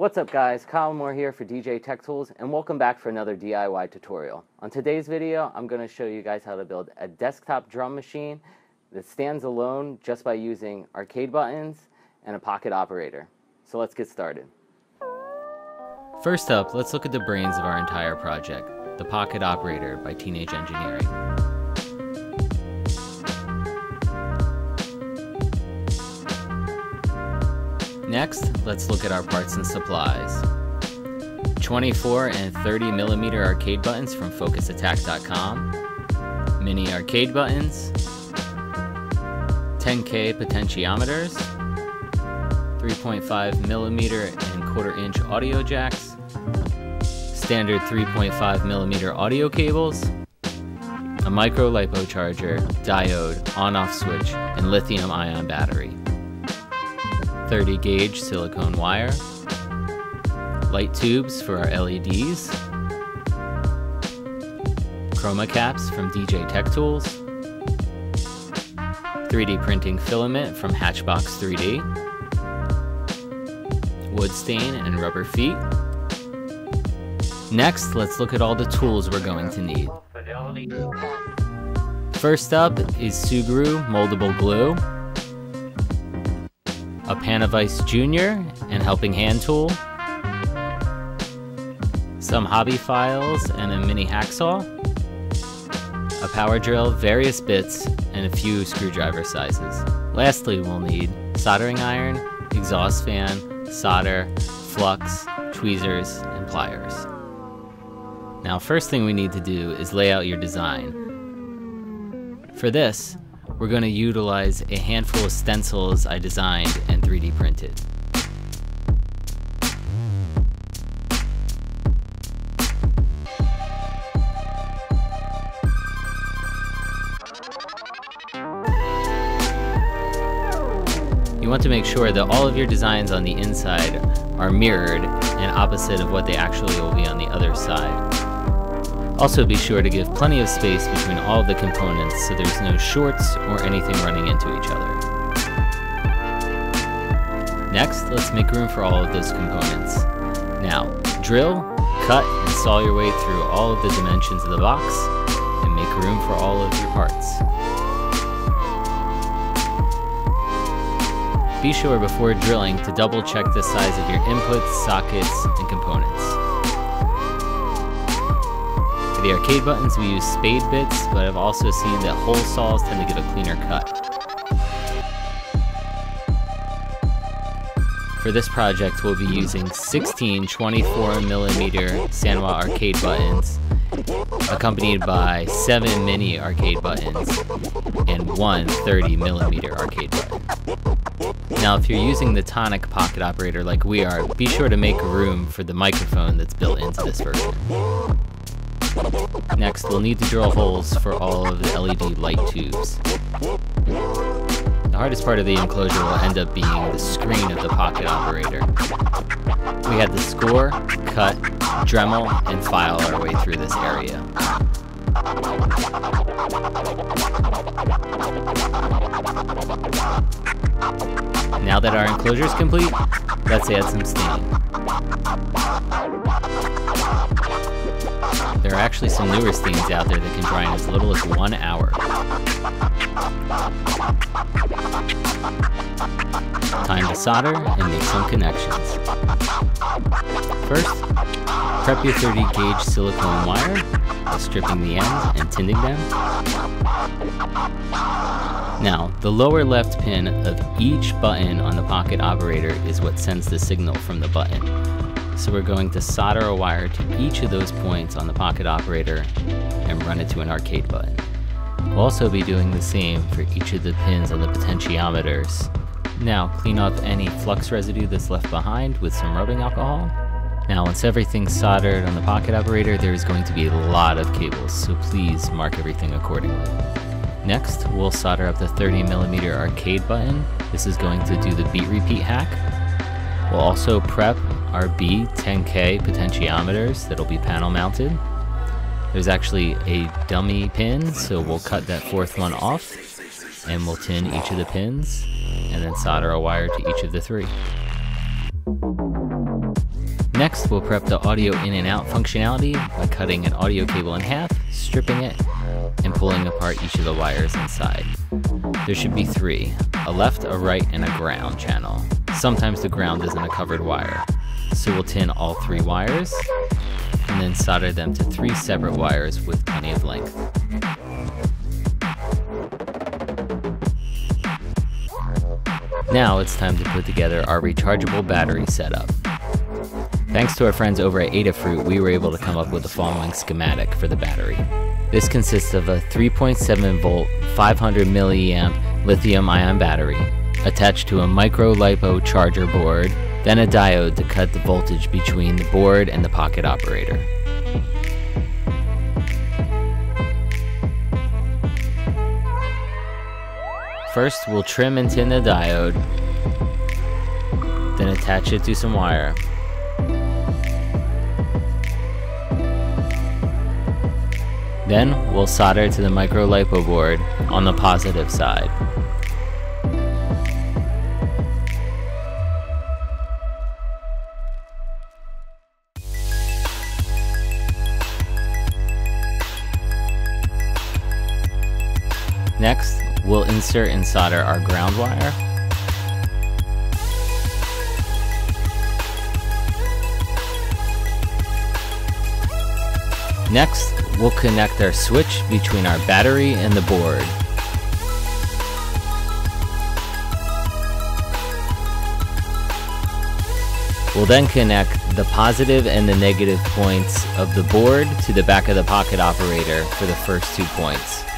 What's up guys, Kyle Mohr here for DJ Tech Tools and welcome back for another DIY tutorial. On today's video, I'm going to show you guys how to build a desktop drum machine that stands alone just by using arcade buttons and a pocket operator. So let's get started. First up, let's look at the brains of our entire project, the pocket operator by Teenage Engineering. Next, let's look at our parts and supplies. 24 and 30 millimeter arcade buttons from FocusAttack.com, mini arcade buttons, 10K potentiometers, 3.5 millimeter and quarter inch audio jacks, standard 3.5 millimeter audio cables, a micro LiPo charger, diode, on-off switch, and lithium ion battery. 30 gauge silicone wire, light tubes for our LEDs, chroma caps from DJ Tech Tools, 3D printing filament from Hatchbox 3D, wood stain and rubber feet. Next, let's look at all the tools we're going to need. First up is Sugru moldable glue, a PanaVise Junior and helping hand tool, some hobby files and a mini hacksaw, a power drill, various bits, and a few screwdriver sizes. Lastly, we'll need soldering iron, exhaust fan, solder, flux, tweezers, and pliers. Now, first thing we need to do is lay out your design. For this, we're going to utilize a handful of stencils I designed and 3D printed. You want to make sure that all of your designs on the inside are mirrored and opposite of what they actually will be on the other side. Also be sure to give plenty of space between all the components so there's no shorts or anything running into each other. Next, let's make room for all of those components. Now, drill, cut, and saw your way through all of the dimensions of the box and make room for all of your parts. Be sure before drilling to double check the size of your inputs, sockets, and components. For the arcade buttons, we use spade bits, but I've also seen that hole saws tend to give a cleaner cut. For this project, we'll be using 16 24mm Sanwa arcade buttons, accompanied by 7 mini arcade buttons, and one 30mm arcade button. Now, if you're using the Tonic pocket operator like we are, be sure to make room for the microphone that's built into this version. Next, we'll need to drill holes for all of the LED light tubes. The hardest part of the enclosure will end up being the screen of the pocket operator. We had to score, cut, Dremel, and file our way through this area. Now that our enclosure is complete, let's add some stain. There are actually some newer steams out there that can dry in as little as one hour. Time to solder and make some connections. First, prep your 30 gauge silicone wire by stripping the ends and tinning them. Now, the lower left pin of each button on the pocket operator is what sends the signal from the button. So we're going to solder a wire to each of those points on the pocket operator and run it to an arcade button. We'll also be doing the same for each of the pins on the potentiometers. Now clean off any flux residue that's left behind with some rubbing alcohol. Now once everything's soldered on the pocket operator, there's going to be a lot of cables, so please mark everything accordingly. Next, we'll solder up the 30mm arcade button. This is going to do the beat repeat hack. We'll also prep our B10K potentiometers that'll be panel mounted. There's actually a dummy pin, so we'll cut that fourth one off and we'll tin each of the pins and then solder a wire to each of the three. Next, we'll prep the audio in and out functionality by cutting an audio cable in half, stripping it, and pulling apart each of the wires inside. There should be three, a left, a right, and a ground channel. Sometimes the ground isn't a covered wire. So we'll tin all three wires, and then solder them to three separate wires with plenty of length. Now it's time to put together our rechargeable battery setup. Thanks to our friends over at Adafruit, we were able to come up with the following schematic for the battery. This consists of a 3.7 volt, 500 milliamp lithium ion battery, attached to a micro LiPo charger board, then a diode to cut the voltage between the board and the pocket operator. First, we'll trim and tin the diode, then attach it to some wire. Then, we'll solder to the micro LiPo board on the positive side. We'll insert and solder our ground wire. Next, we'll connect our switch between our battery and the board. We'll then connect the positive and the negative points of the board to the back of the pocket operator for the first two points.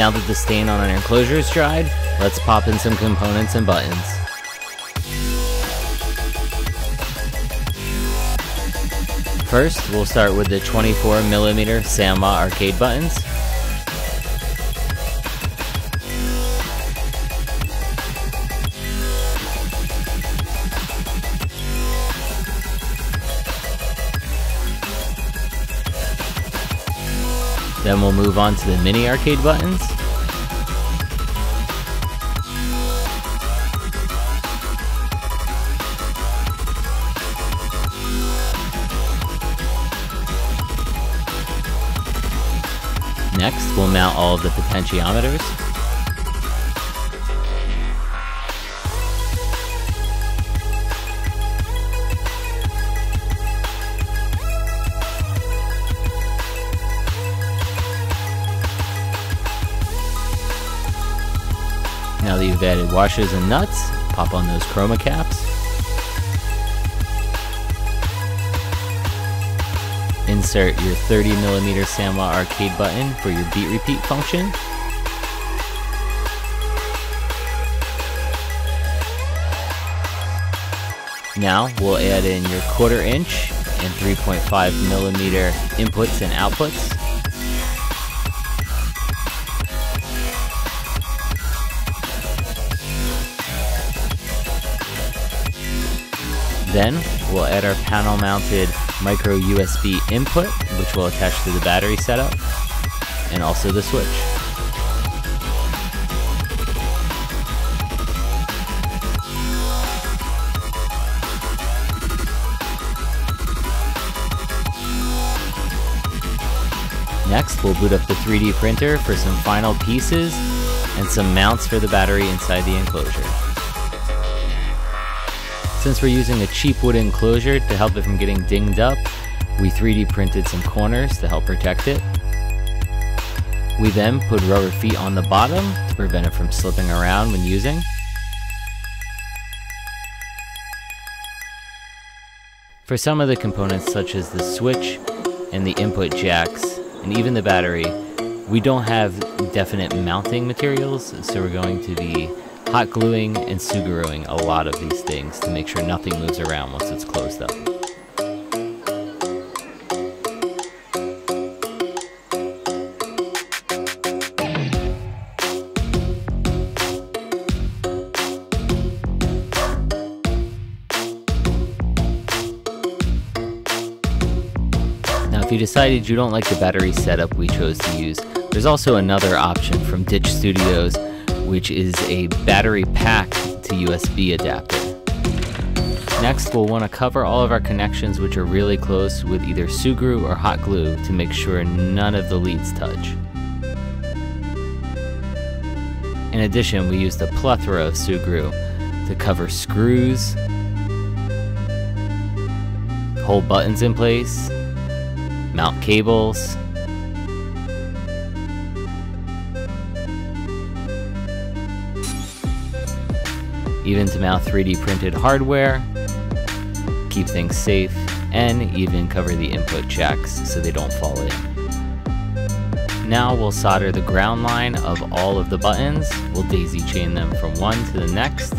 Now that the stain on our enclosure is dried, let's pop in some components and buttons. First, we'll start with the 24mm Sanwa arcade buttons. Then we'll move on to the mini arcade buttons. Next, we'll mount all of the potentiometers. You've added washers and nuts, pop on those chroma caps. Insert your 30mm Sanwa arcade button for your beat repeat function. Now we'll add in your quarter inch and 3.5 millimeter inputs and outputs. Then we'll add our panel mounted micro USB input, which will attach to the battery setup, and also the switch. Next, we'll boot up the 3D printer for some final pieces and some mounts for the battery inside the enclosure. Since we're using a cheap wood enclosure to help it from getting dinged up, we 3D printed some corners to help protect it. We then put rubber feet on the bottom to prevent it from slipping around when using. For some of the components such as the switch and the input jacks and even the battery, we don't have definite mounting materials, so we're going to be hot gluing and Sugruing a lot of these things to make sure nothing moves around once it's closed up. Now if you decided you don't like the battery setup we chose to use, there's also another option from Ditch Studios which is a battery pack to USB adapter. Next, we'll want to cover all of our connections which are really close with either Sugru or hot glue to make sure none of the leads touch. In addition, we used a plethora of Sugru to cover screws, hold buttons in place, mount cables, even to mount 3D printed hardware, keep things safe, and even cover the input jacks so they don't fall in. Now we'll solder the ground line of all of the buttons. We'll daisy chain them from one to the next.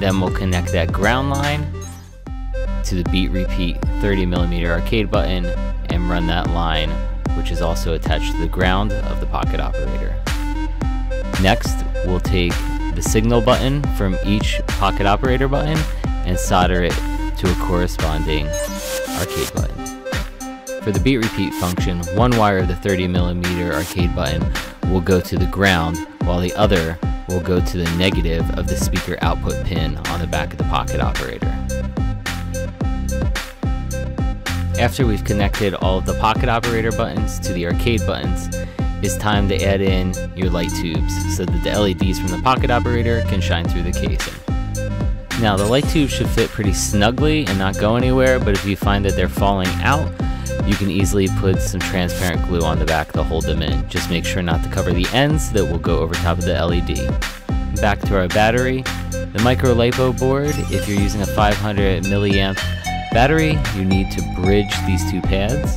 Then we'll connect that ground line to the beat repeat 30 millimeter arcade button and run that line which is also attached to the ground of the pocket operator. Next, we'll take the signal button from each pocket operator button and solder it to a corresponding arcade button. For the beat repeat function, one wire of the 30mm arcade button will go to the ground while the other will go to the negative of the speaker output pin on the back of the pocket operator. After we've connected all of the pocket operator buttons to the arcade buttons, it's time to add in your light tubes so that the LEDs from the pocket operator can shine through the casing. Now the light tubes should fit pretty snugly and not go anywhere, but if you find that they're falling out, you can easily put some transparent glue on the back to hold them in. Just make sure not to cover the ends that will go over top of the LED. Back to our battery. The micro LiPo board, if you're using a 500 milliamp battery, you need to bridge these two pads.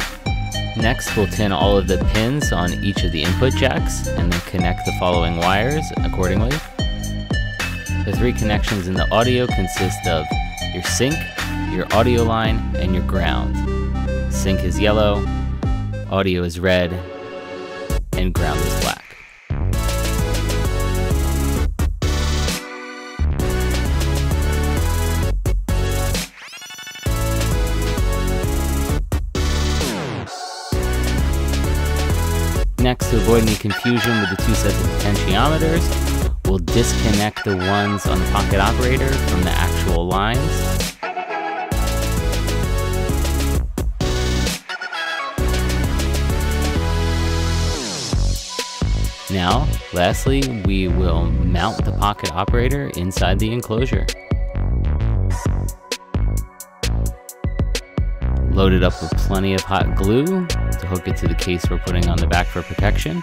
Next, we'll tin all of the pins on each of the input jacks and then connect the following wires accordingly. The three connections in the audio consist of your sync, your audio line, and your ground. Sync is yellow, audio is red, and ground is Next, to avoid any confusion with the two sets of potentiometers, we'll disconnect the ones on the pocket operator from the actual lines. Now, lastly, we will mount the pocket operator inside the enclosure. Load it up with plenty of hot glue to hook it to the case we're putting on the back for protection.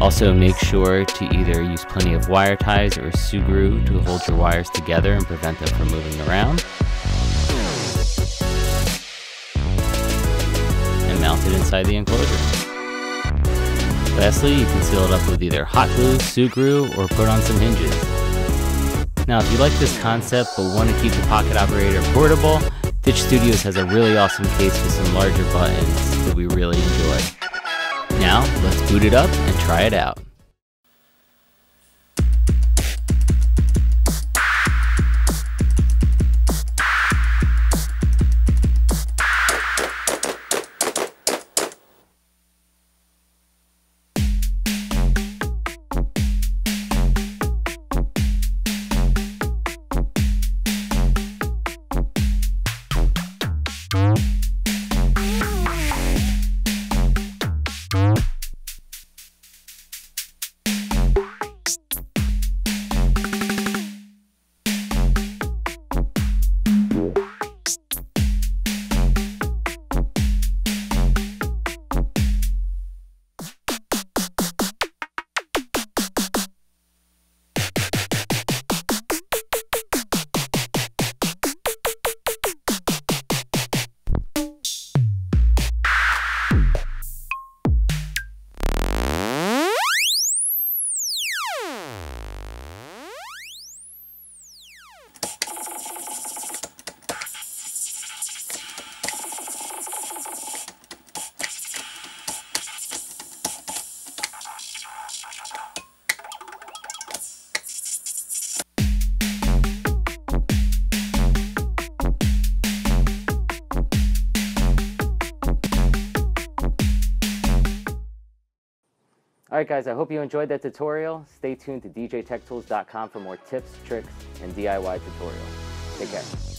Also make sure to either use plenty of wire ties or Sugru to hold your wires together and prevent them from moving around. And mount it inside the enclosure. Lastly, you can seal it up with either hot glue, Sugru, or put on some hinges. Now, if you like this concept but want to keep the pocket operator portable, Ditch Studios has a really awesome case with some larger buttons that we really enjoy. Now, let's boot it up and try it out. All right, guys, I hope you enjoyed that tutorial. Stay tuned to djtechtools.com for more tips, tricks, and DIY tutorials. Take care.